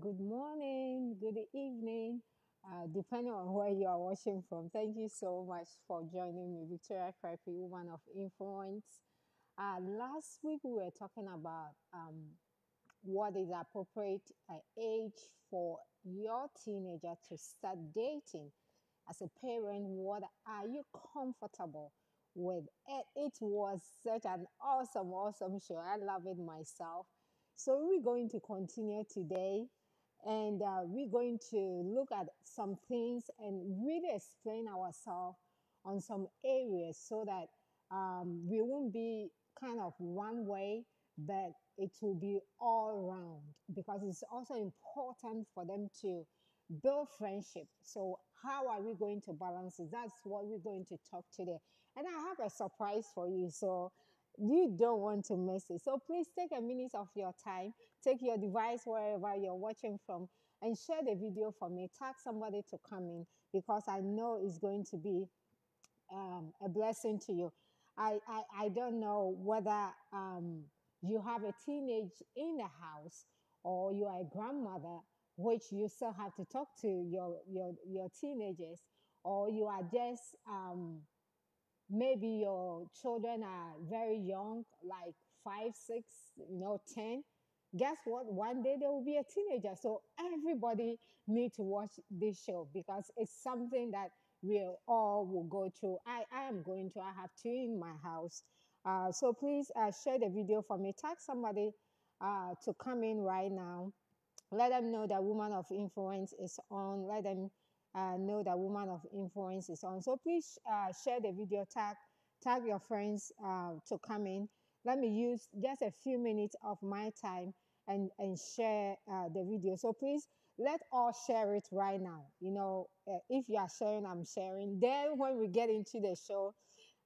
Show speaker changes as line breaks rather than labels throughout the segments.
good morning, good evening, uh, depending on where you are watching from. Thank you so much for joining me, Victoria Krepi, woman of influence. Uh, last week we were talking about um, what is appropriate uh, age for your teenager to start dating. As a parent, what are you comfortable with? It, it was such an awesome, awesome show. I love it myself. So we're going to continue today and uh, we're going to look at some things and really explain ourselves on some areas so that um, we won't be kind of one way, but it will be all round because it's also important for them to build friendship. So, how are we going to balance it? That's what we're going to talk today. And I have a surprise for you. So, you don't want to miss it. So please take a minute of your time, take your device wherever you're watching from, and share the video for me. Tag somebody to come in because I know it's going to be um, a blessing to you. I, I, I don't know whether um, you have a teenage in the house or you are a grandmother, which you still have to talk to your, your, your teenagers, or you are just um, maybe your children are very young, like five, six, you know, 10. Guess what? One day they will be a teenager. So everybody need to watch this show because it's something that we all will go through. I, I am going to, I have two in my house. Uh, so please uh, share the video for me. Tag somebody uh, to come in right now. Let them know that Woman of Influence is on. Let them uh, know that Woman of Influence is on. So please uh, share the video, tag, tag your friends uh, to come in. Let me use just a few minutes of my time and, and share uh, the video. So please let all share it right now. You know, uh, if you are sharing, I'm sharing. Then when we get into the show,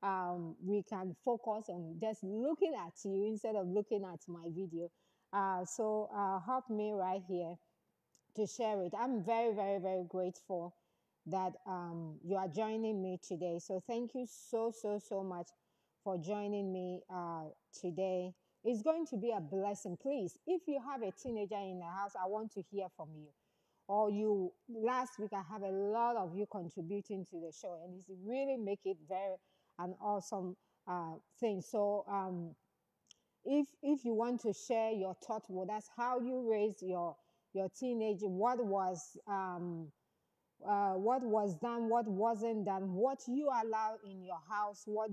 um, we can focus on just looking at you instead of looking at my video. Uh, so help me right here to share it. I'm very, very, very grateful that um, you are joining me today. So thank you so, so, so much for joining me uh, today. It's going to be a blessing. Please, if you have a teenager in the house, I want to hear from you. Or you, last week I have a lot of you contributing to the show, and it's really make it very an awesome uh, thing. So um, if if you want to share your thought with us, how you raised your your teenager, what was um, uh, what was done, what wasn't done, what you allow in your house, what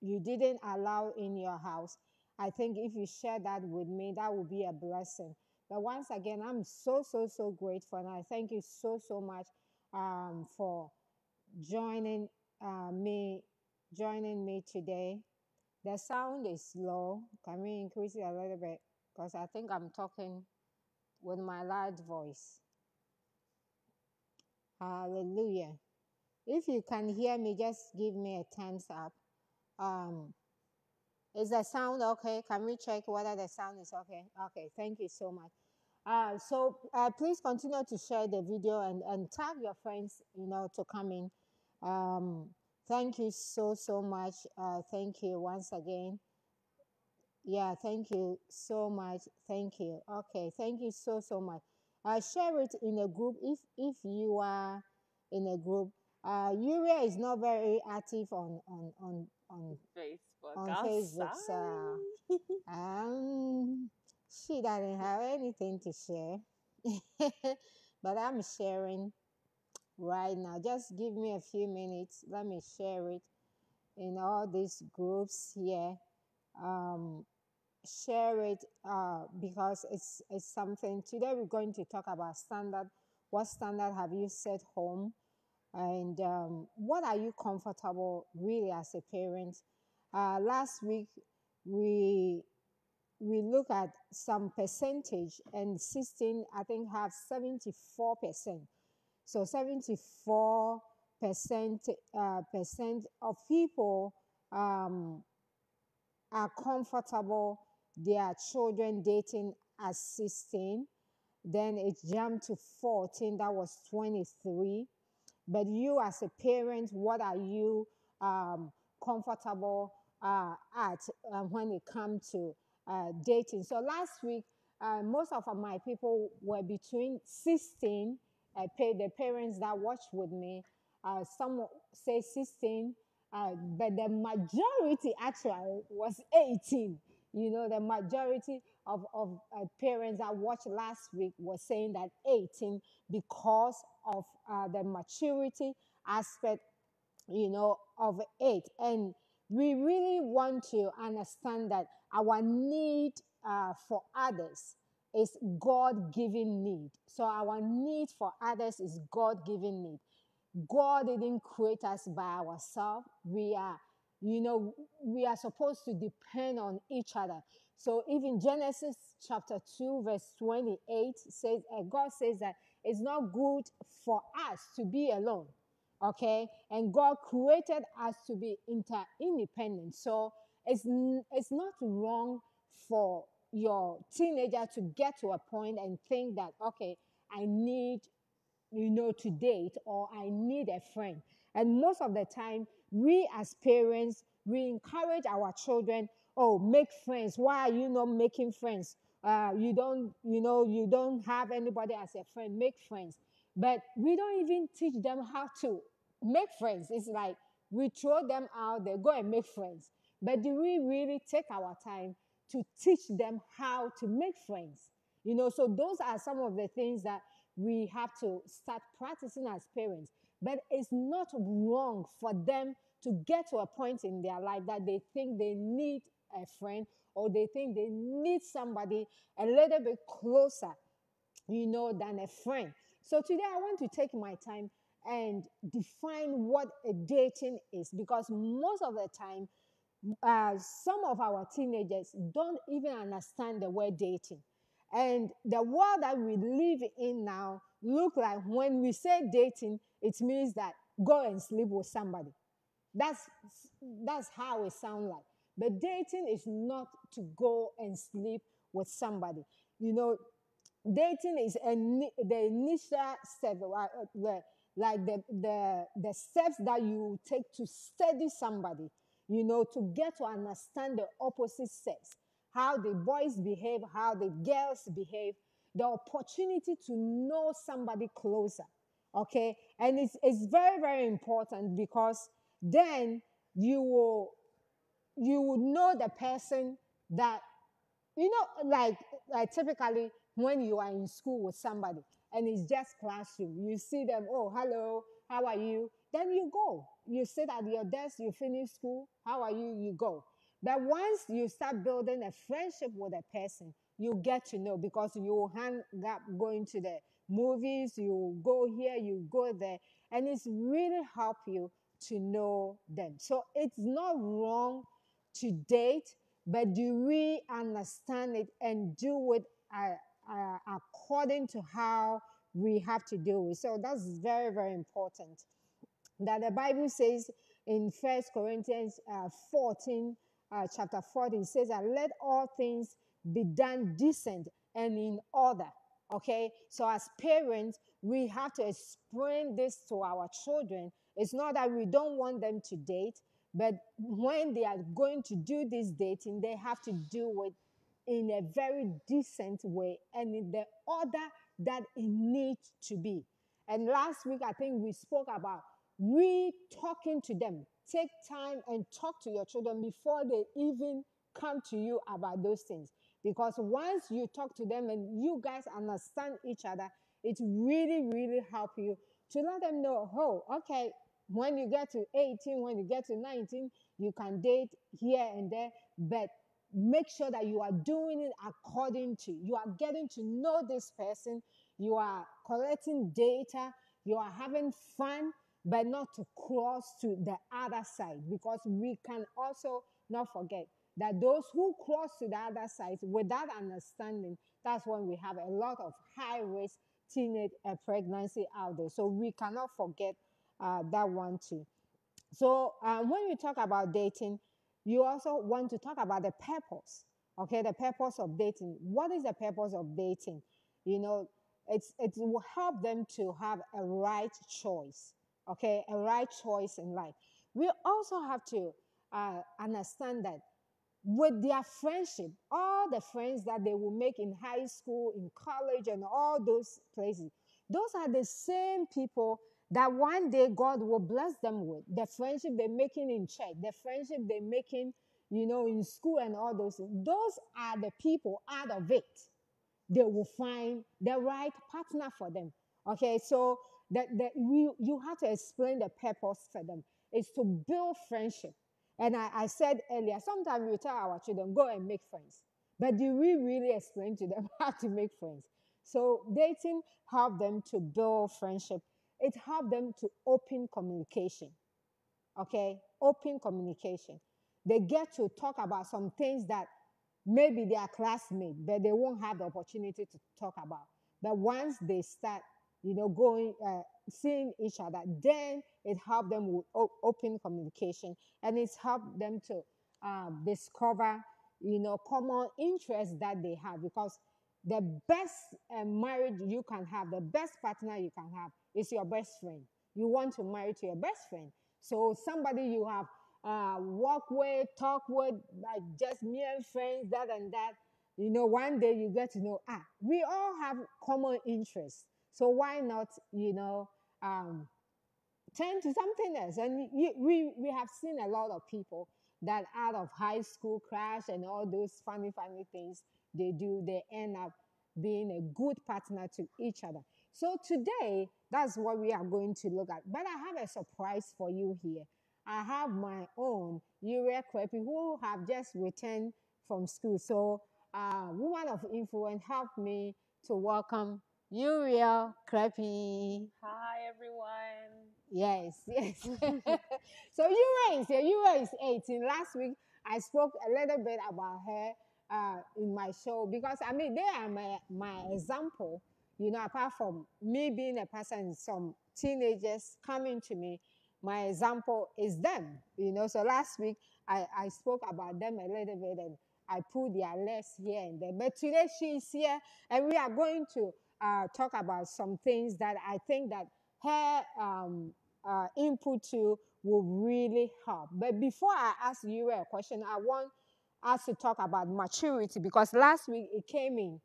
you didn't allow in your house. I think if you share that with me, that would be a blessing. But once again, I'm so, so, so grateful. And I thank you so, so much um, for joining uh, me, joining me today. The sound is low. Can we increase it a little bit? Because I think I'm talking with my loud voice. Hallelujah. If you can hear me, just give me a thumbs up. Um, is the sound okay? Can we check whether the sound is okay? Okay, thank you so much. Uh, so uh, please continue to share the video and, and tag your friends, you know, to come in. Um, thank you so, so much. Uh, thank you once again. Yeah, thank you so much. Thank you. Okay, thank you so, so much. Uh, share it in a group if, if you are in a group. Uh, Uriah is not very active on, on, on, on
Facebook.
on Facebook, so um, she doesn't have anything to share. but I'm sharing right now. Just give me a few minutes. Let me share it in all these groups here. Um, share it uh, because it's it's something. Today we're going to talk about standard. What standard have you set home? and um, what are you comfortable really as a parent uh, last week we we look at some percentage and 16 i think have 74 percent so 74 percent uh, percent of people um, are comfortable their children dating at 16 then it jumped to 14 that was 23 but you, as a parent, what are you um, comfortable uh, at uh, when it comes to uh, dating? So last week, uh, most of my people were between 16, uh, the parents that watched with me, uh, some say 16, uh, but the majority actually was 18. You know, the majority of, of uh, parents I watched last week were saying that 18 because of uh, the maturity aspect, you know, of age. And we really want to understand that our need uh, for others is God given need. So our need for others is God given need. God didn't create us by ourselves. We are, you know, we are supposed to depend on each other. So even Genesis chapter 2, verse 28 says, uh, God says that it's not good for us to be alone. Okay. And God created us to be inter independent. So it's, it's not wrong for your teenager to get to a point and think that, okay, I need, you know, to date or I need a friend. And most of the time, we as parents, we encourage our children, oh, make friends. Why are you not making friends? Uh, you don't, you know, you don't have anybody as a friend. Make friends. But we don't even teach them how to make friends. It's like we throw them out there, go and make friends. But do we really take our time to teach them how to make friends. You know, so those are some of the things that we have to start practicing as parents. But it's not wrong for them to get to a point in their life that they think they need a friend or they think they need somebody a little bit closer, you know, than a friend. So today I want to take my time and define what a dating is because most of the time uh, some of our teenagers don't even understand the word dating. And the world that we live in now look like when we say dating, it means that go and sleep with somebody. That's that's how it sounds like. But dating is not to go and sleep with somebody. You know, dating is a, the initial step, uh, like the, the, the steps that you take to study somebody you know, to get to understand the opposite sex, how the boys behave, how the girls behave, the opportunity to know somebody closer. Okay. And it's, it's very, very important because then you will, you will know the person that, you know, like, like typically when you are in school with somebody and it's just classroom, you see them, oh, hello, how are you? Then you go. You sit at your desk, you finish school. How are you? You go. But once you start building a friendship with a person, you get to know because you hang up going to the movies, you go here, you go there, and it's really help you to know them. So it's not wrong to date, but do we understand it and do it uh, uh, according to how we have to do it? So that's very, very important that the Bible says in First Corinthians uh, 14, uh, chapter 14, says that let all things be done decent and in order. Okay, so as parents, we have to explain this to our children. It's not that we don't want them to date, but when they are going to do this dating, they have to do it in a very decent way and in the order that it needs to be. And last week, I think we spoke about we talking to them. Take time and talk to your children before they even come to you about those things. Because once you talk to them and you guys understand each other, it really, really help you to let them know, oh, okay, when you get to 18, when you get to 19, you can date here and there, but make sure that you are doing it according to, you are getting to know this person, you are collecting data, you are having fun, but not to cross to the other side. Because we can also not forget that those who cross to the other side without understanding, that's when we have a lot of high risk teenage uh, pregnancy out there. So we cannot forget uh, that one too. So uh, when we talk about dating, you also want to talk about the purpose. Okay, the purpose of dating. What is the purpose of dating? You know, it's it will help them to have a right choice okay, a right choice in life. We also have to uh, understand that with their friendship, all the friends that they will make in high school, in college, and all those places, those are the same people that one day God will bless them with. The friendship they're making in church, the friendship they're making, you know, in school and all those things. Those are the people out of it. They will find the right partner for them. Okay, so that, that we, you have to explain the purpose for them. It's to build friendship. And I, I said earlier, sometimes we tell our children, go and make friends. But do we really explain to them how to make friends? So dating help them to build friendship. It help them to open communication. Okay, open communication. They get to talk about some things that maybe they are classmates, but they won't have the opportunity to talk about. But once they start, you know, going, uh, seeing each other, then it helped them with open communication and it's helped them to uh, discover, you know, common interests that they have because the best uh, marriage you can have, the best partner you can have is your best friend. You want to marry to your best friend. So somebody you have uh, walk with, talk with, like just mere friends, that and that. You know, one day you get to know, ah, we all have common interests. So why not, you know, um, turn to something else? And you, we, we have seen a lot of people that out of high school crash and all those funny, funny things they do, they end up being a good partner to each other. So today, that's what we are going to look at. But I have a surprise for you here. I have my own Uriel Krepi who have just returned from school. So, uh, woman of influence helped me to welcome Uriel Krepi.
Hi, everyone.
Yes, yes. so Uriel is here. Uriel is 18. Last week, I spoke a little bit about her uh, in my show because, I mean, they are my, my example, you know, apart from me being a person, some teenagers coming to me my example is them. You know, so last week I, I spoke about them a little bit and I put their list here and there. But today she's here and we are going to uh, talk about some things that I think that her um, uh, input to will really help. But before I ask you a question, I want us to talk about maturity because last week it came in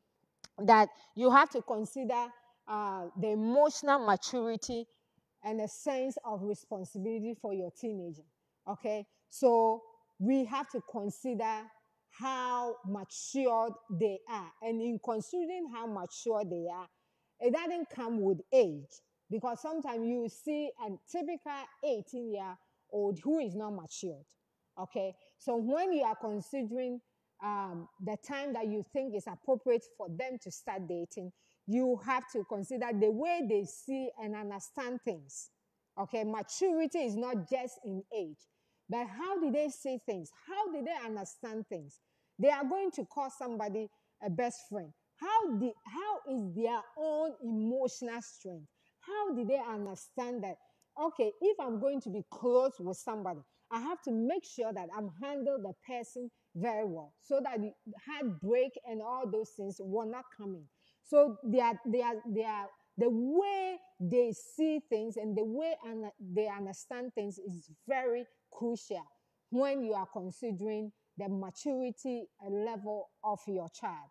that you have to consider uh, the emotional maturity and a sense of responsibility for your teenager. Okay, so we have to consider how matured they are. And in considering how mature they are, it doesn't come with age because sometimes you see a typical 18 year old who is not matured. Okay, so when you are considering um, the time that you think is appropriate for them to start dating, you have to consider the way they see and understand things. Okay, maturity is not just in age, but how do they see things? How do they understand things? They are going to call somebody a best friend. How, the, how is their own emotional strength? How do they understand that? Okay, if I'm going to be close with somebody, I have to make sure that I'm handle the person very well so that heartbreak and all those things will not come in. So they are, they are, they are, the way they see things and the way they understand things is very crucial when you are considering the maturity level of your child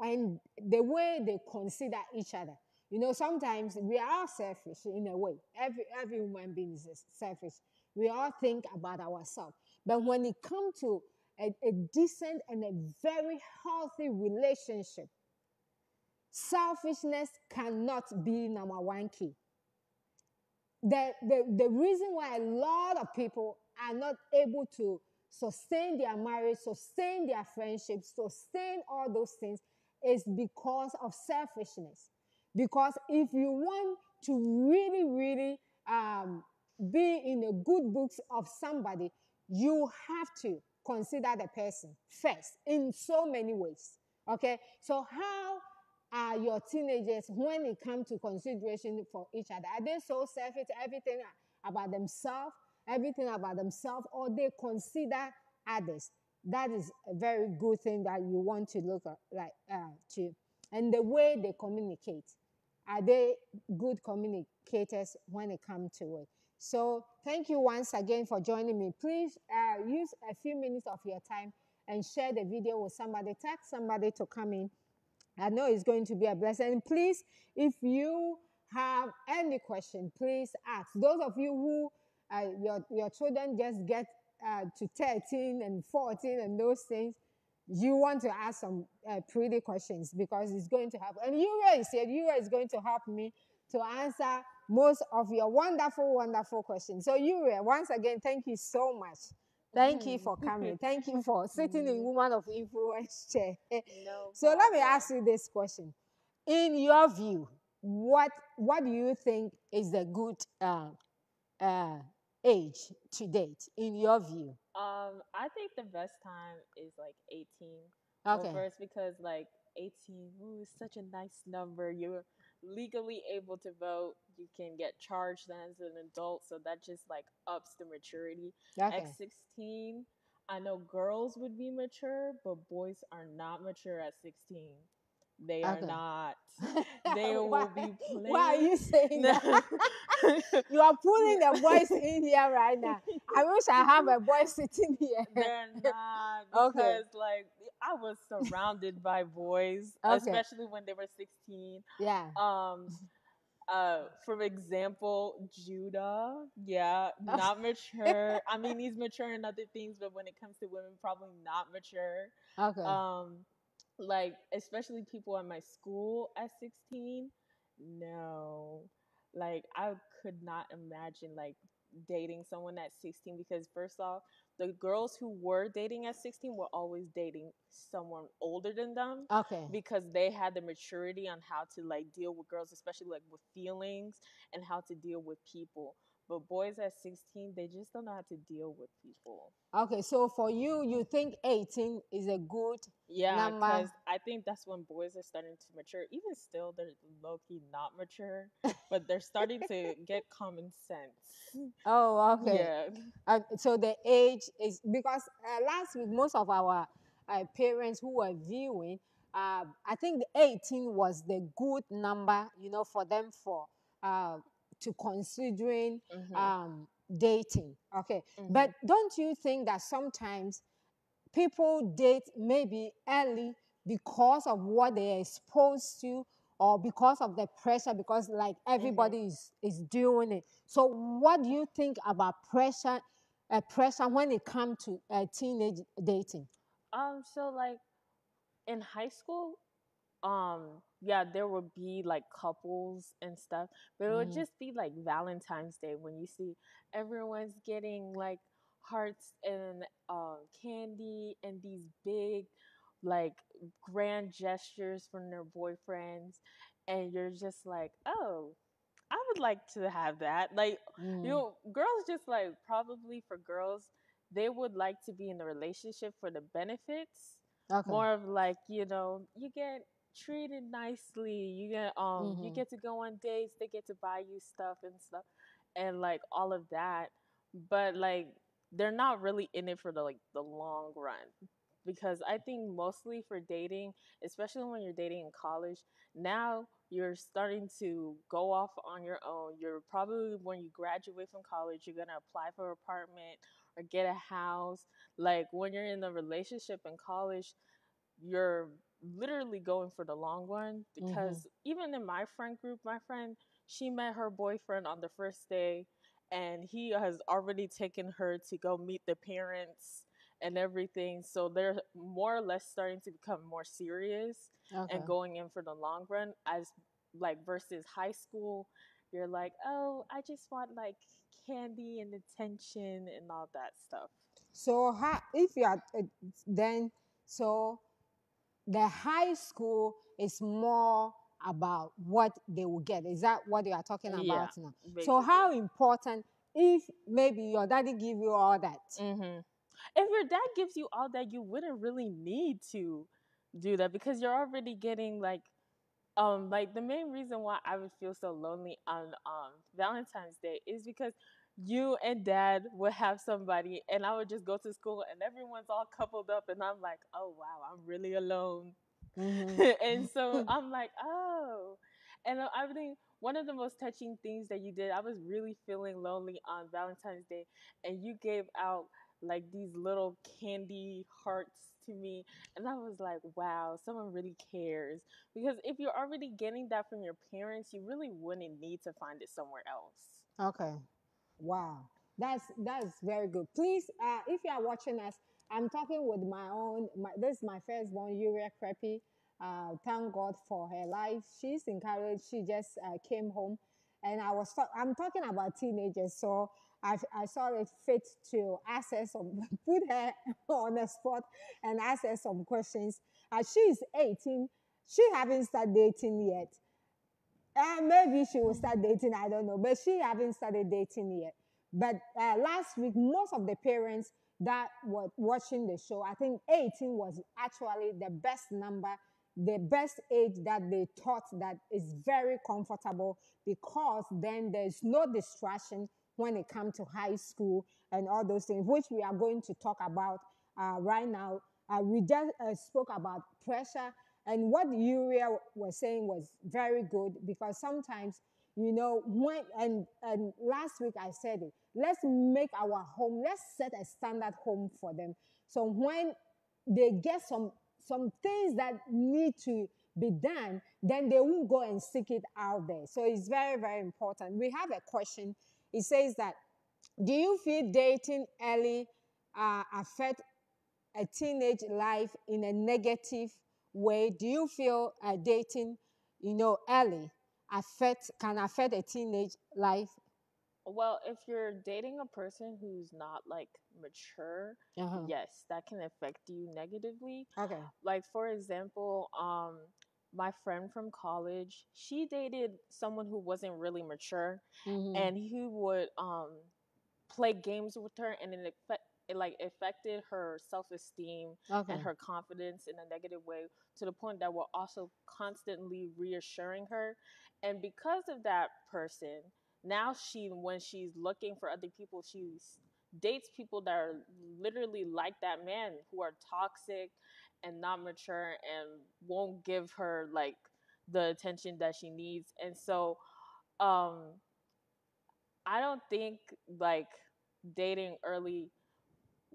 and the way they consider each other. You know, sometimes we are selfish in a way. Every every human being is selfish. We all think about ourselves. But when it comes to a, a decent and a very healthy relationship, Selfishness cannot be number one key. The, the, the reason why a lot of people are not able to sustain their marriage, sustain their friendships, sustain all those things is because of selfishness. Because if you want to really, really um, be in the good books of somebody, you have to consider the person first in so many ways. Okay, so how are your teenagers when it comes to consideration for each other? Are they so selfish, everything about themselves, everything about themselves, or they consider others? That is a very good thing that you want to look at, like uh, to. And the way they communicate, are they good communicators when it comes to it? So thank you once again for joining me. Please uh, use a few minutes of your time and share the video with somebody. Text somebody to come in. I know it's going to be a blessing. Please, if you have any question, please ask. Those of you who uh, your your children just get uh, to 13 and 14 and those things, you want to ask some uh, pretty questions because it's going to help. And Yura is here. Yura is going to help me to answer most of your wonderful, wonderful questions. So Yura, once again, thank you so much. Thank you for coming. Thank you for sitting in Woman of Influence chair.
No
so let me ask you this question. In your view, what what do you think is a good uh, uh, age to date in your view?
Um, I think the best time is like 18. Well,
Okay.
first because like 18 ooh, is such a nice number. You're legally able to vote. You can get charged as an adult, so that just like ups the maturity.
Okay.
At 16, I know girls would be mature, but boys are not mature at 16. They are
Okay.
not. They will be playing.
why are you saying that? you are pulling the boys in here right now. I wish I have a boy sitting here.
They're not
Okay.
because like I was surrounded by boys,
Okay.
especially when they were 16.
yeah.
Um uh for example, Judah, yeah, not mature. I mean he's mature in other things, but when it comes to women, probably not mature.
Okay.
Um like especially people at my school at 16, no. Like I could not imagine like dating someone at 16 because first off, the girls who were dating at 16 were always dating someone older than them
okay.
because they had the maturity on how to like deal with girls especially like with feelings and how to deal with people but boys at 16 they just don't know how to deal with people
Okay. So for you, you think 18 is a good
yeah
Number-
because i think that's when boys are starting to mature even still they're low-key not mature but they're starting to get common sense
Oh, okay.
yeah
Uh, so the age is because uh, last week most of our uh, parents who were viewing, uh, I think 18 was the good number, you know, for them for uh, to considering
Mhm.
um, dating. Okay,
Mhm.
but don't you think that sometimes people date maybe early because of what they're exposed to or because of the pressure because like everybody is, is doing it so what do you think about pressure uh, pressure when it comes to uh, teenage dating
Um, so like in high school, um, yeah, there would be like couples and stuff, but it would
Mhm.
just be like Valentine's Day when you see everyone's getting like hearts and um candy and these big like grand gestures from their boyfriends and you're just like, "Oh, I would like to have that." Like
Mm.
you know, girls just like probably for girls, they would like to be in a relationship for the benefits.
okay
More of like, you know, you get treated nicely, you get um you
Mhm.
get to go on dates, they get to buy you stuff and stuff and like all of that. But like they're not really in it for the like the long run. Because I think mostly for dating, especially when you're dating in college, now you're starting to go off on your own. You're probably when you graduate from college, you're gonna apply for an apartment or get a house. Like when you're in a relationship in college, you're literally going for the long run because even in my friend group, my friend, she met her boyfriend on the first day and he has already taken her to go meet the parents and everything. So they're more or less starting to become more serious
okay.
and going in for the long run as like versus high school. You're like oh i just want like candy and attention and all that stuff.
So how if you are uh, then so the high school is more about what they will get. Is that what you are talking
Yeah,
about now? So how important if maybe your daddy give you all that?
Hmm if your dad gives you all that you wouldn't really need to do that because you're already getting like um like the main reason why i would feel so lonely on um valentine's day is because you and dad would have somebody and i would just go to school and everyone's all coupled up and i'm like oh wow i'm really alone
Mhm.
and so I'm like, oh. And I think one of the most touching things that you did, I was really feeling lonely on Valentine's Day, and you gave out like these little candy hearts to me. And I was like, wow, someone really cares. Because if you're already getting that from your parents, you really wouldn't need to find it somewhere else.
Okay. Wow. That's that's very good. Please, uh, if you are watching us, I'm talking with my own. My, this is my firstborn, Uriah Creppy. Uh, thank God for her life. She's encouraged. She just uh, came home, and I was. I'm talking about teenagers, so I, I saw it fit to ask her some, put her on the spot and ask her some questions. Uh, she's 18. She haven't started dating yet. And maybe she will start dating, I don't know, but she haven't started dating yet. But uh, last week, most of the parents that were watching the show, I think 18 was actually the best number, the best age that they thought that is very comfortable because then there's no distraction when it comes to high school and all those things, which we are going to talk about uh, right now. Uh, we just uh, spoke about pressure, and what Uriah was saying was very good because sometimes, you know, when and and last week I said it. Let's make our home. Let's set a standard home for them. So when they get some some things that need to be done, then they won't go and seek it out there. So it's very very important. We have a question it says that, do you feel dating early uh, affect a teenage life in a negative way? Do you feel uh, dating, you know, early affect can affect a teenage life?
Well, if you're dating a person who's not like mature, uh-huh. yes, that can affect you negatively.
Okay.
Like for example, um, my friend from college, she dated someone who wasn't really mature, mm-hmm. and he would um, play games with her, and it, it like affected her self esteem okay. and her confidence in a negative way to the point that we're also constantly reassuring her, and because of that person, now she when she's looking for other people, she's dates people that are literally like that man who are toxic and not mature and won't give her like the attention that she needs. And so um I don't think like dating early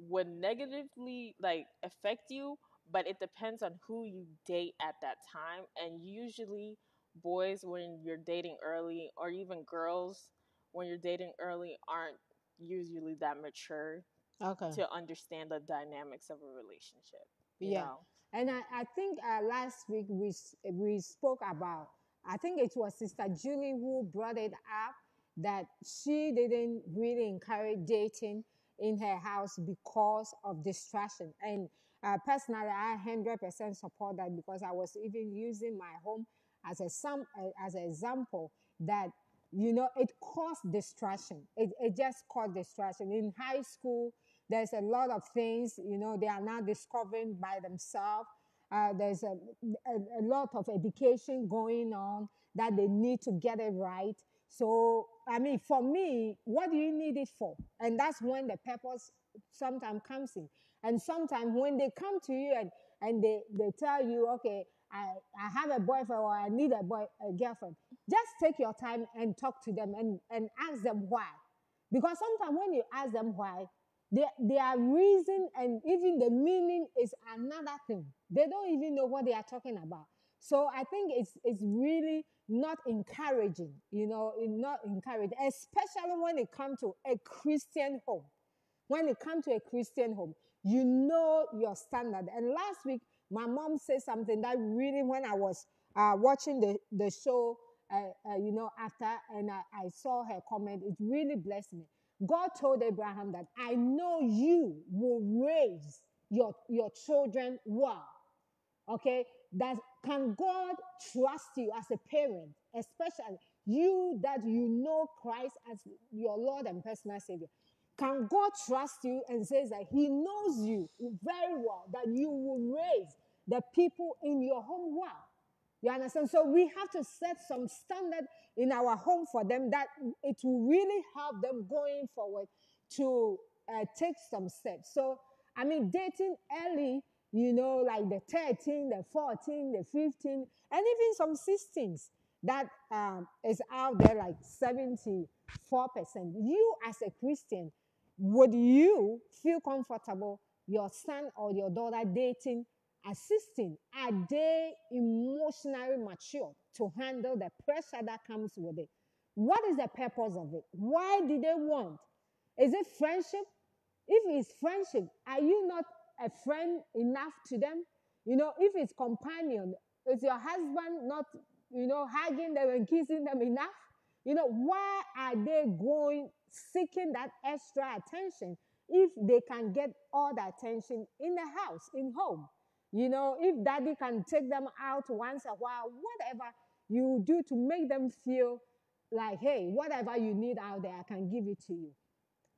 would negatively like affect you, but it depends on who you date at that time. And usually boys when you're dating early or even girls when you're dating early aren't usually that mature
okay.
to understand the dynamics of a relationship
yeah.
Know?
And I, I think uh, last week we, we spoke about, I think it was Sister Julie who brought it up that she didn't really encourage dating in her house because of distraction. And uh, personally, I 100% support that because I was even using my home as a some uh, as an example that you know it caused distraction. It, it just caused distraction in high school there's a lot of things, you know, they are now discovering by themselves. Uh, there's a, a, a, lot of education going on that they need to get it right. So, I mean, for me, what do you need it for? And that's when the purpose sometimes comes in. And sometimes when they come to you and, and they, they tell you, okay, I, I have a boyfriend or I need a boy a girlfriend, just take your time and talk to them and, and ask them why. Because sometimes when you ask them why, their, their reason and even the meaning is another thing. They don't even know what they are talking about. So I think it's it's really not encouraging, you know, not encouraging, especially when it comes to a Christian home. When it comes to a Christian home, you know your standard. And last week, my mom said something that really, when I was uh, watching the, the show, uh, uh, you know, after, and I, I saw her comment, it really blessed me. God told Abraham that I know you will raise your, your children well. Okay? That can God trust you as a parent, especially you that you know Christ as your Lord and personal Savior? Can God trust you and says that He knows you very well, that you will raise the people in your home well? You understand? So we have to set some standard in our home for them that it will really help them going forward to uh, take some steps. So, I mean, dating early, you know, like the 13, the 14, the 15, and even some 16s that um, is out there like 74%. You as a Christian, would you feel comfortable your son or your daughter dating a 16? Are they emotionally mature to handle the pressure that comes with it? What is the purpose of it? Why do they want? Is it friendship? If it's friendship, are you not a friend enough to them? You know, if it's companion, is your husband not, you know, hugging them and kissing them enough? You know, why are they going seeking that extra attention if they can get all the attention in the house, in home? You know, if daddy can take them out once a while, whatever you do to make them feel like, hey, whatever you need out there, I can give it to you.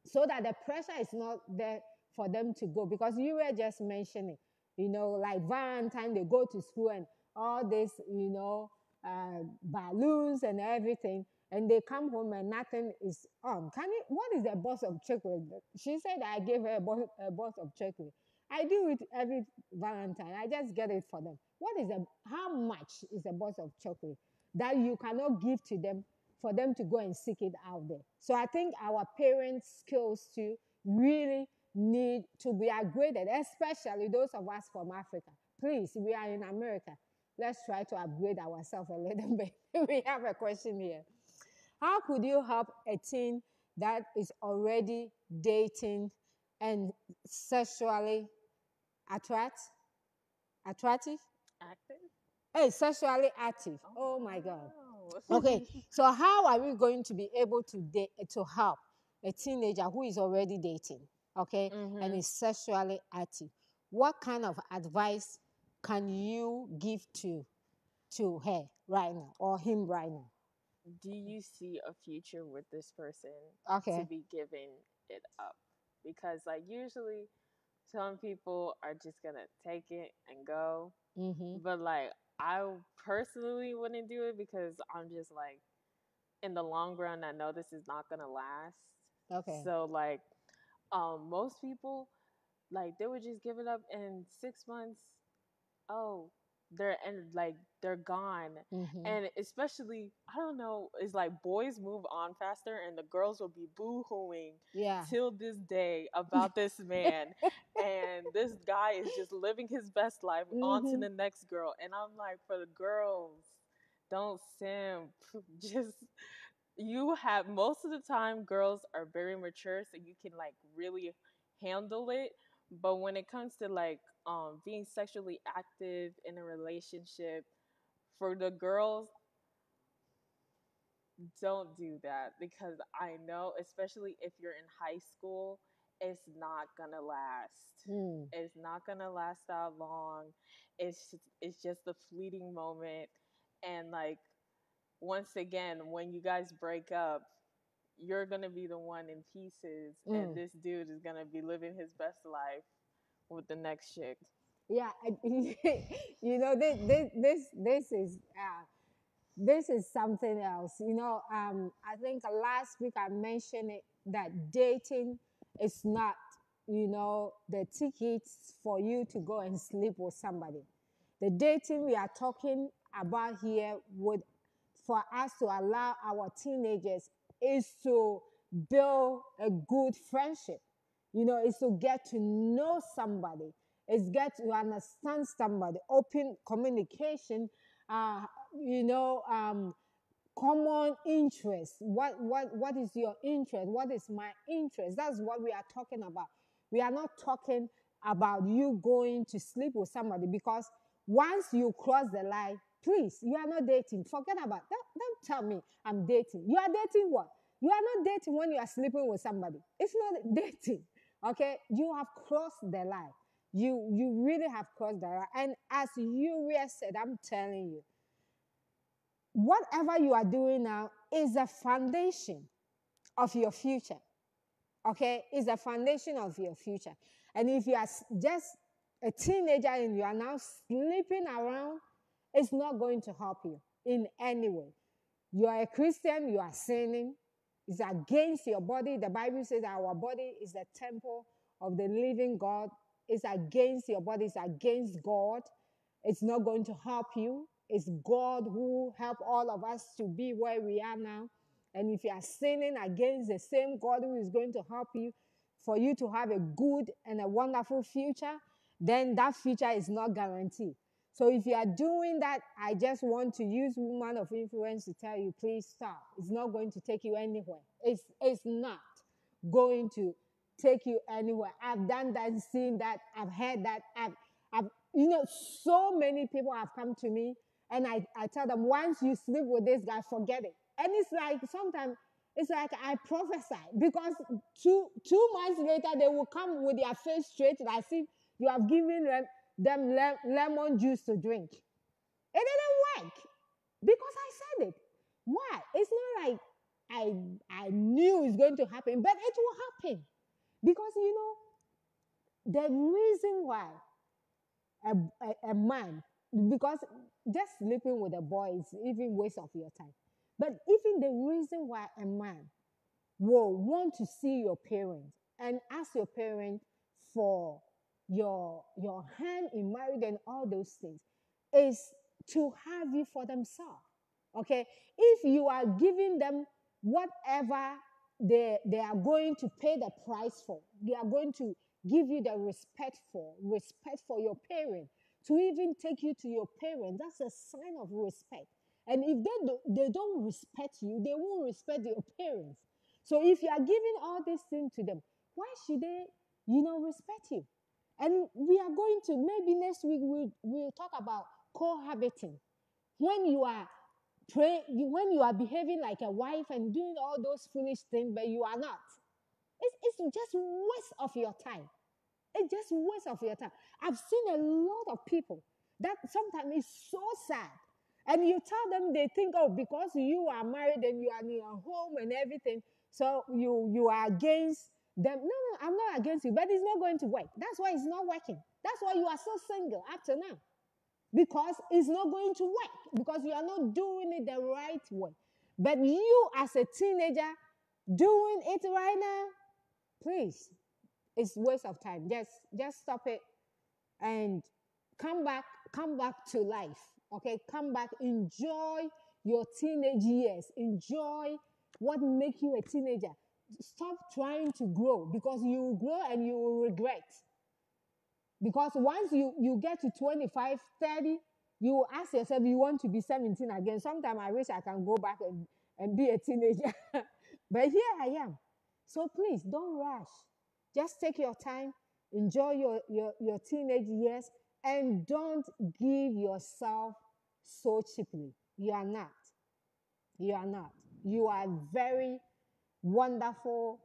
So that the pressure is not there for them to go. Because you were just mentioning, you know, like Valentine, they go to school and all this, you know, uh, balloons and everything, and they come home and nothing is on. Can you, what is a box of chocolate? She said I gave her a, bo- a box of chocolate. I do it every Valentine. I just get it for them. What is a, how much is a box of chocolate that you cannot give to them for them to go and seek it out there? So I think our parents' skills too really need to be upgraded, especially those of us from Africa. Please, we are in America. Let's try to upgrade ourselves a little bit. we have a question here. How could you help a teen that is already dating and sexually attract, attractive?
Active?
Hey, sexually active. Oh, oh my God.
wow.
Okay, so how are we going to be able to to help a teenager who is already dating, okay, and
Mhm.
is sexually active? What kind of advice can you give to to her right now or him right now?
Do you see a future with this person
Okay.
to be giving it up? Because like usually some people are just gonna take it and go.
Mm-hmm.
But like I personally wouldn't do it because I'm just like in the long run I know this is not gonna last.
Okay.
So like um most people like they would just give it up in six months. Oh, they're and like they're gone.
Mhm.
And especially I don't know, it's like boys move on faster and the girls will be boo hooing
yeah.
till this day about this man. and this guy is just living his best life on to the next girl. And I'm like, for the girls, don't simp. Just you have most of the time girls are very mature so you can like really handle it. But when it comes to like um being sexually active in a relationship, for the girls, don't do that because I know, especially if you're in high school, it's not gonna last.
Mm.
It's not gonna last that long. It's just, it's just a fleeting moment, and like once again, when you guys break up, you're gonna be the one in pieces,
Mm.
and this dude is gonna be living his best life with the next chick.
Yeah. I- you know this this this this is uh, this is something else. You know, um, I think last week I mentioned it that dating is not, you know, the tickets for you to go and sleep with somebody. The dating we are talking about here would for us to allow our teenagers is to build a good friendship. You know, is to get to know somebody. Is get to understand somebody. Open communication. Uh, you know, um, common interest. What what what is your interest? What is my interest? That's what we are talking about. We are not talking about you going to sleep with somebody because once you cross the line, please, you are not dating. Forget about that. Don't tell me I'm dating. You are dating what? You are not dating when you are sleeping with somebody. It's not dating. Okay? You have crossed the line. You you really have crossed the line. And as you were said, I'm telling you, whatever you are doing now is a foundation of your future. Okay? Is a foundation of your future. And if you are just a teenager and you are now sleeping around, it's not going to help you in any way. You are a Christian, you are sinning. It's against your body. The Bible says our body is the temple of the living God. It's against your body, it's against God. It's not going to help you. It's God who helped all of us to be where we are now. And if you are sinning against the same God who is going to help you, for you to have a good and a wonderful future, then that future is not guaranteed. So if you are doing that, I just want to use woman of influence to tell you, please stop. It's not going to take you anywhere. It's it's not going to take you anywhere. I've done that, seen that, I've heard that, I've I've you know, so many people have come to me and I, I tell them once you sleep with this guy, forget it. And it's like sometimes it's like I prophesy because two two months later they will come with their face straight as if you have given them them le- lemon juice to drink. It didn't work because I said it. Why? It's not like I I knew it's going to happen, but it will happen because you know the reason why a, a, a man because just sleeping with a boy is even waste of your time. But even the reason why a man will want to see your parents and ask your parents for your your hand in marriage and all those things is to have you for themselves. Okay? If you are giving them whatever they, they are going to pay the price for, they are going to give you the respect for, respect for your parent, to even take you to your parent, that's a sign of respect. And if they, do, they don't respect you, they won't respect your parents. So if you are giving all these things to them, why should they, you know, respect you? And we are going to, maybe next week we'll, we'll talk about cohabiting. When you are pray, when you are behaving like a wife and doing all those foolish things, but you are not. It's, it's just waste of your time. It's just waste of your time. I've seen a lot of people that sometimes is so sad. And you tell them they think, oh, because you are married and you are in your home and everything, so you you are against them. No, no, I'm not against you, but it's not going to work. That's why it's not working. That's why you are so single up to now. Because it's not going to work. Because you are not doing it the right way. But you as a teenager doing it right now, please it's waste of time. Just just stop it and come back, come back to life. Okay, come back, enjoy your teenage years. Enjoy what make you a teenager. Stop trying to grow because you will grow and you will regret. Because once you, you get to 25, 30, you will ask yourself, you want to be 17 again. Sometimes I wish I can go back and, and be a teenager. but here I am. So please don't rush. Just take your time, enjoy your, your, your teenage years, and don't give yourself so cheaply. You are not. You are not. You are very wonderful,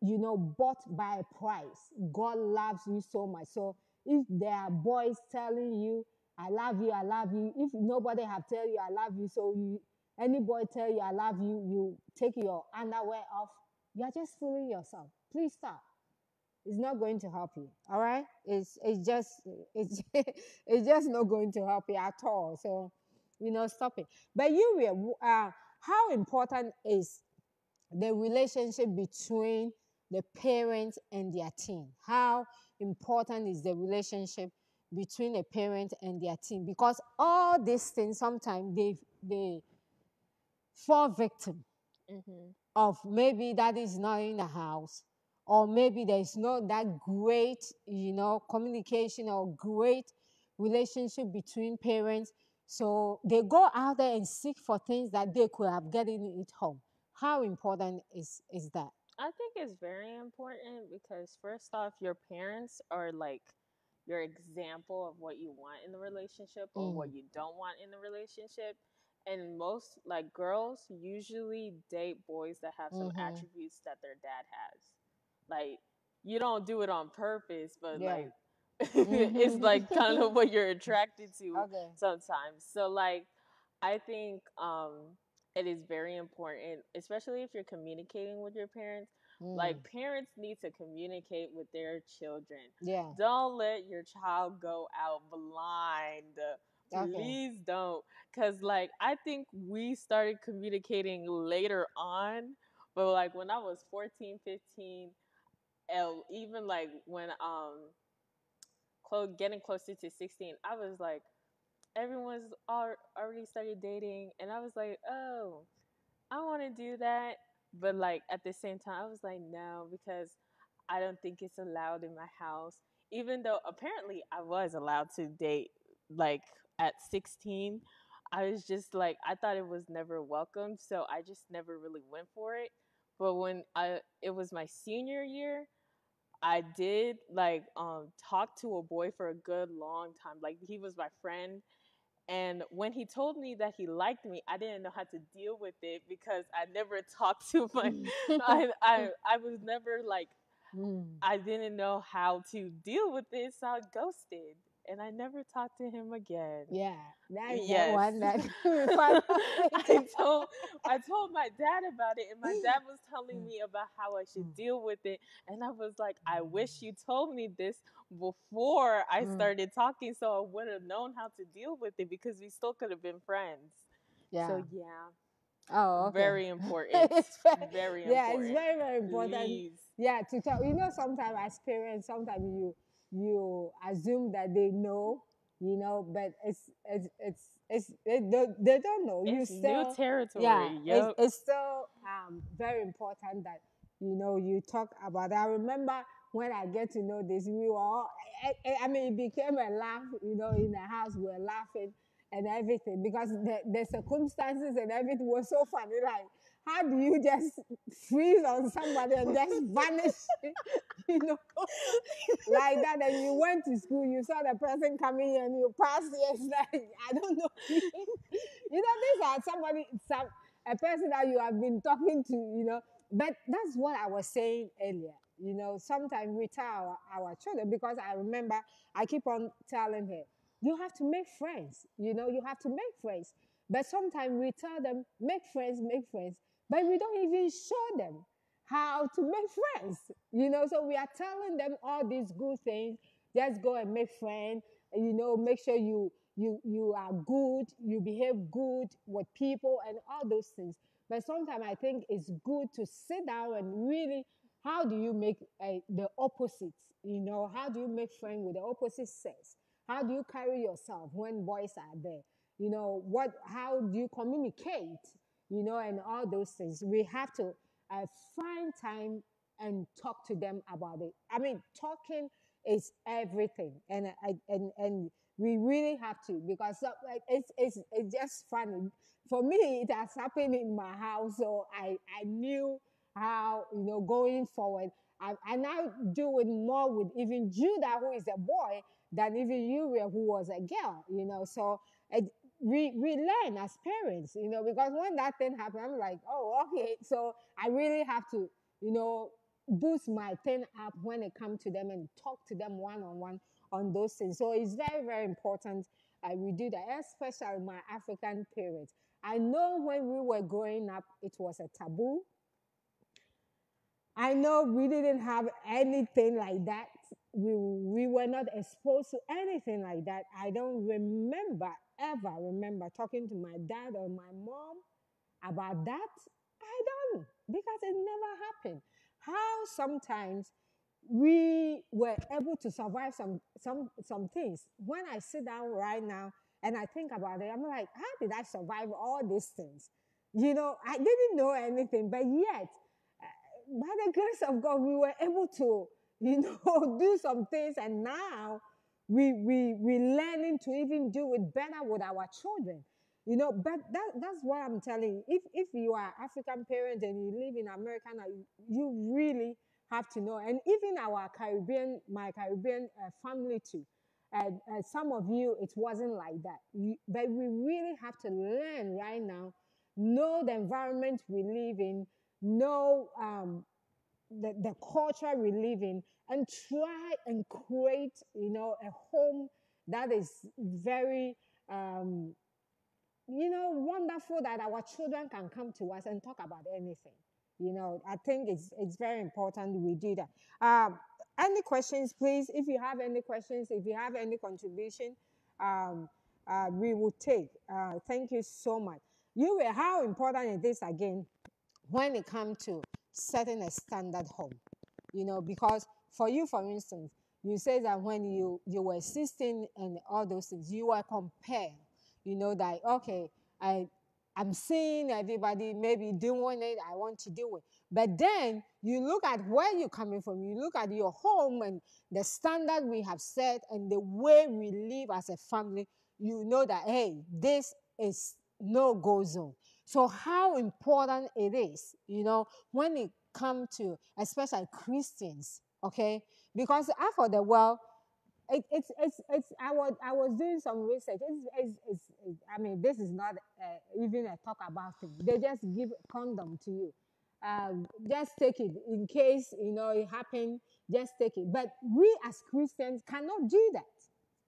you know, bought by a price. God loves you so much. So if there are boys telling you, I love you, I love you, if nobody have tell you I love you, so you any boy tell you I love you, you take your underwear off, you are just fooling yourself. Please stop it's not going to help you. All right, it's it's just it's it's just not going to help you at all. So, you know, stop it. But you, uh, how important is the relationship between the parent and their teen? How important is the relationship between a parent and their teen? Because all these things sometimes they they fall victim mm-hmm. of maybe that is not in the house or maybe there's not that great, you know, communication or great relationship between parents. So they go out there and seek for things that they could have gotten at home. How important is is that?
I think it's very important because first off, your parents are like your example of what you want in the relationship or mm. what you don't want in the relationship. And most like girls usually date boys that have some mm-hmm. attributes that their dad has like you don't do it on purpose, but yeah. like it's like kind of what you're attracted to okay. sometimes. So like I think um it is very important, especially if you're communicating with your parents. Mm. Like parents need to communicate with their children.
Yeah.
Don't let your child go out blind. Please don't. Cause like I think we started communicating later on. But like when I was 14, 15, even like when um close getting closer to 16 i was like everyone's already started dating and i was like oh i want to do that but like at the same time i was like no because I don't think it's allowed in my house. Even though apparently I was allowed to date like at 16, I was just like I thought it was never welcome, so I just never really went for it. But when I it was my senior year, I did like um talk to a boy for a good long time. Like he was my friend and when he told me that he liked me, I didn't know how to deal with it because I never talked to my I I I was never like
Mm.
I didn't know how to deal with this. so I ghosted. And I never talked to him again.
Yeah, that's the
Yes.
one that
I told I told my dad about it, and my dad was telling
Mm.
me about how I should
Mm.
deal with it, and I was like, I wish you told me this before I
Mm.
started talking, so I would have known how to deal with it because we still could have been friends.
Yeah.
So yeah,
oh, okay.
very important.
It's very-
very
yeah,
important.
it's very very important.
Please.
Yeah, to talk. You know, sometimes as parents, sometimes you you assume that they know, you know, but it's it's it's it's they don't, they don't know. you
It's
still
new territory.
yeah,
Yep.
it's, it's still um, very important that you know you talk about. It. I remember when I get to know this, we were all. I, I- I mean, it became a laugh. You know, in the house we were laughing and everything because the, the circumstances and everything was so funny. Like, how do you just freeze on somebody and just vanish? you know, like that. And you went to school, you saw the person coming and you passed. Yes, like I don't know. you know, these are somebody, some a person that you have been talking to. You know, but that's what I was saying earlier. You know, sometimes we tell our, our children because I remember I keep on telling her, you have to make friends. You know, you have to make friends. But sometimes we tell them, make friends, make friends, but we don't even show them how to make friends. You know, so we are telling them all these good things. Just go and make friends. You know, make sure you you you are good, you behave good with people, and all those things. But sometimes I think it's good to sit down and really, how do you make uh, the opposites? You know, how do you make friends with the opposite sex? How do you carry yourself when boys are there? You know, what? How do you communicate? You know, and all those things. We have to uh, find time and talk to them about it. I mean, talking is everything, and I and and we really have to because it's it's it's just funny. For me, it has happened in my house, so I I knew how you know going forward. I, I now do it more with even Judah, who is a boy, than even Uriel, who was a girl. You know, so it, we we learn as parents, you know, because when that thing happened, I'm like, oh, okay. So I really have to, you know, boost my thing up when it comes to them and talk to them one on one on those things. So it's very very important. Uh, we do that, especially my African parents. I know when we were growing up, it was a taboo. I know we didn't have anything like that. We, we were not exposed to anything like that. I don't remember, ever remember talking to my dad or my mom about that. I don't, because it never happened. How sometimes we were able to survive some, some, some things. When I sit down right now and I think about it, I'm like, how did I survive all these things? You know, I didn't know anything, but yet by the grace of God, we were able to, you know, do some things, and now we we we learning to even do it better with our children. You know, but that that's what I'm telling you. If if you are African parent and you live in America now, you, really have to know. And even our Caribbean, my Caribbean uh, family too. And uh, some of you, it wasn't like that. You, but we really have to learn right now, know the environment we live in, know um, the, the culture we live in and try and create you know a home that is very um, you know wonderful that our children can come to us and talk about anything. You know i think it's it's very important we do that. Um, any questions please? If you have any questions if you have any contribution um, uh, we will take. Uh, thank you so much. You were how important it is again when it comes to setting a standard home? You know because for you for instance you say that when you you were 16 and all those things you were compared you know that okay i I'm seeing everybody maybe doing it, I want to do it. But then you look at where you're coming from, you look at your home and the standard we have set and the way we live as a family, you know that, hey, this is no go zone. So, how important it is, you know, when it comes to especially Christians, okay? Because after the world, it, it's it's it's I was I was doing some research. It's, it's, it's, I mean this is not uh, even a talk about thing. They just give condom to you. Um, just take it in case you know it happened. Just take it. But we as Christians cannot do that.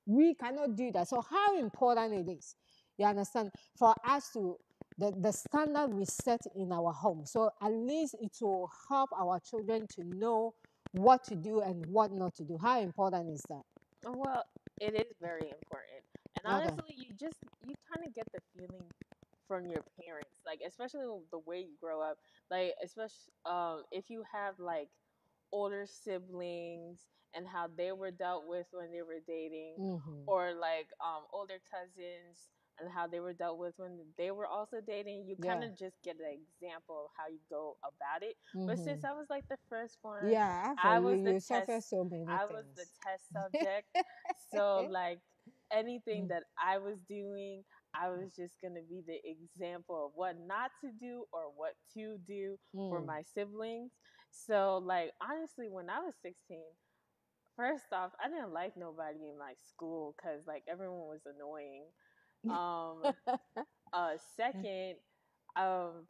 We cannot do that. So how important it is, you understand, for us to the, the standard we set in our home. So at least it will help our children to know what to do and what not to do. How important is that?
Well, it is very important. And
Okay.
honestly, you just you kind of get the feeling from your parents, like especially the way you grow up. Like especially um if you have like older siblings and how they were dealt with when they were dating
Mhm.
or like um older cousins and how they were dealt with when they were also dating, you kind of just get an example of how you go about it. But since
Mhm.
I was like the firstborn,
Yeah,
I was
you,
the
you
test-
so many
I
things.
was the test subject. so like anything
Mm.
that I was doing, I was just gonna be the example of what not to do or what to do for
Mm.
my siblings. So like honestly, when I was sixteen, first off, I didn't like nobody in my school because like everyone was annoying. Um, uh, second, um,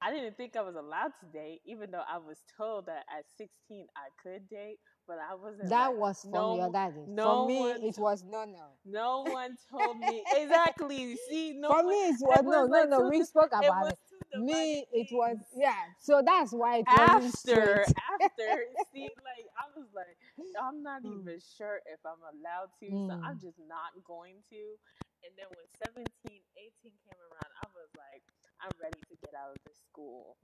I didn't think I was allowed to date, even though I was told that at 16 I could date, but I wasn't.
that
like-
was from
no,
your daddy.
no
For me,
one
it was no, no.
No one told me exactly. See, no
For
one,
me, it was no,
was
no,
like
no.
two
We spoke
it
about
was
it. Me, it was yeah. So that's why it
after
straight.
after see like i was like i'm not
Mm.
even sure if i'm allowed to so i'm
Mm.
just not going to and then when 17 18 came around i was like i'm ready to get out of this school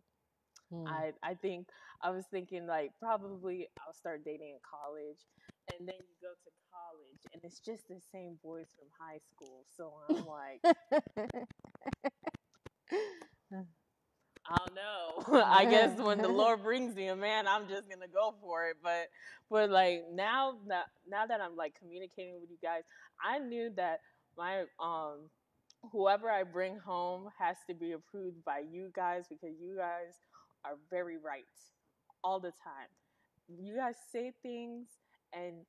Mm.
i i think i was thinking like probably i'll start dating in college and then you go to college and it's just the same boys from high school so i'm like I don't know. I guess when the Lord brings me a man, I'm just gonna go for it. But but like now that now that I'm like communicating with you guys, I knew that my um whoever I bring home has to be approved by you guys because you guys are very right all the time. You guys say things and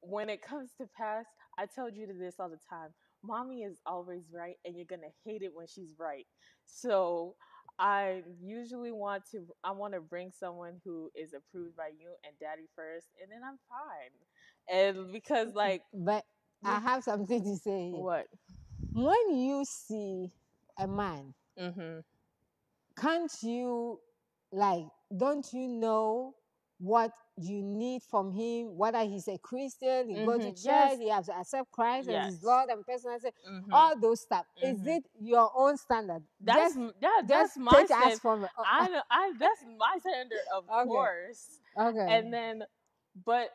when it comes to pass, I told you to this all the time. Mommy is always right and you're gonna hate it when she's right. So I usually want to I want to bring someone who is approved by you and daddy first and then I'm fine. And because like
But I have something to say
what?
When you see a man,
Mhm.
can't you like? Don't you know what you need from him? Whether he's a Christian, he goes to
Mhm.
church,
Yes.
he has to accept Christ as his Lord and personal Savior.
Mhm.
All those stuff. Is
Mhm.
it your own standard?
That's
just,
that's my
take
standard.
us from. uh,
I I that's my standard of
Okay.
course.
okay.
And then but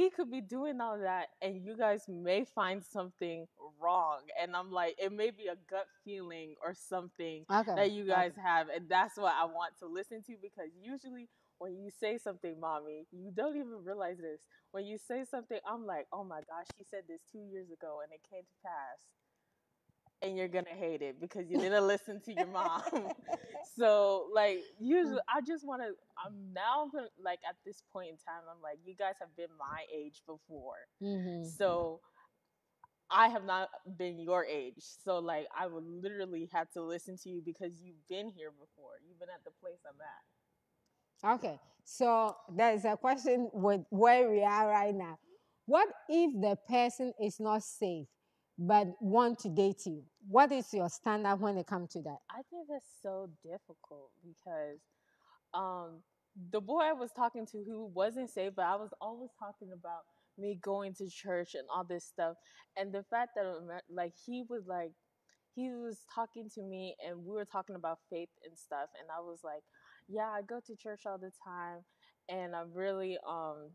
he could be doing all that and you guys may find something wrong and I'm like it may be a gut feeling or something
okay.
that you
okay.
guys have and that's what I want to listen to because usually when you say something mommy you don't even realize this when you say something I'm like oh my gosh she said this 2 years ago and it came to pass and you're going to hate it because you didn't listen to your mom so like usually I just want to I'm now gonna, like at this point in time I'm like you guys have been my age before
Mhm.
so I have not been your age. So like I would literally have to listen to you because you've been here before. You've been at the place I'm at.
Okay, so there's a question with where we are right now. What if the person is not safe but want to date you? What is your standard when it comes to that?
I think that's so difficult because um the boy I was talking to who wasn't saved, but I was always talking about me going to church and all this stuff. And the fact that like he was like he was talking to me and we were talking about faith and stuff and I was like, "Yeah, I go to church all the time and I'm really um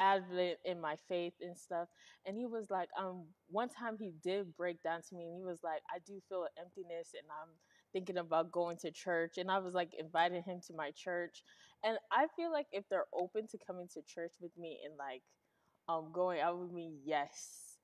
adamant in my faith and stuff." And he was like, um one time he did break down to me and he was like, "I do feel an emptiness and I'm thinking about going to church and I was like inviting him to my church. And I feel like if they're open to coming to church with me and like um going out with me, yes.